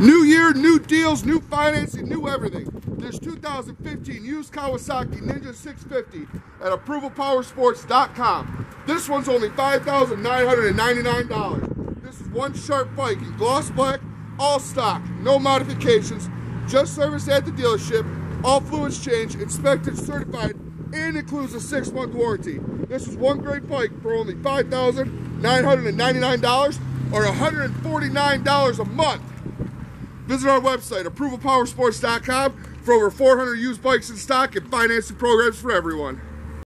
New year, new deals, new financing, new everything. There's 2015 used Kawasaki Ninja 650 at ApprovalPowersports.com. This one's only $5,999. This is one sharp bike in gloss black, all stock, no modifications, just serviced at the dealership, all fluids changed, inspected, certified, and includes a six month warranty. This is one great bike for only $5,999 or $149 a month. Visit our website, approvalpowersports.com, for over 400 used bikes in stock and financing programs for everyone.